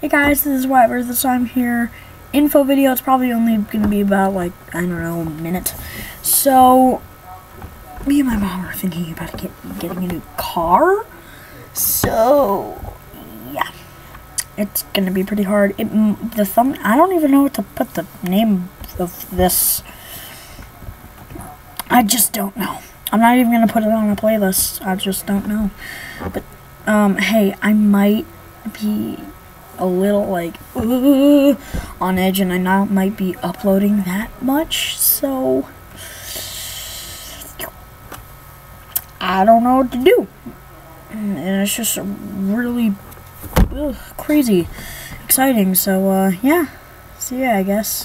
Hey guys, this is Weber. This time here. Info video. It's probably only going to be about like I don't know a minute. So me and my mom are thinking about get, getting a new car. So yeah, it's gonna be pretty hard. It the thumb. I don't even know what to put the name of this. I just don't know. I'm not even gonna put it on a playlist. I just don't know. But um, hey, I might be a little like uh, on edge, and I now might be uploading that much. So I don't know what to do, and it's just really ugh, crazy exciting. So uh, yeah, see ya, I guess.